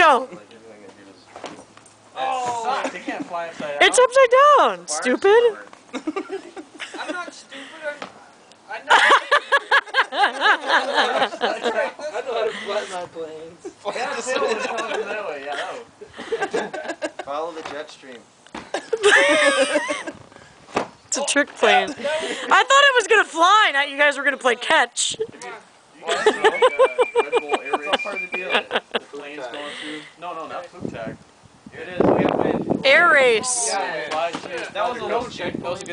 Go. Oh, they can't fly upside down. It's upside down, stupid. I'm not stupid. I, I I know how to fly my planes. Yeah, the sail was going that way. Yeah. Follow the jet stream. It's a trick plane. I thought it was gonna fly, not you guys were gonna play catch. You guys know like, uh, Red Bull Air Race. It's all part of the deal. The plane's going. No, no, not Flugtag. It is. We have wind. Air race. Yeah, fly too. That was a low check. That was a good.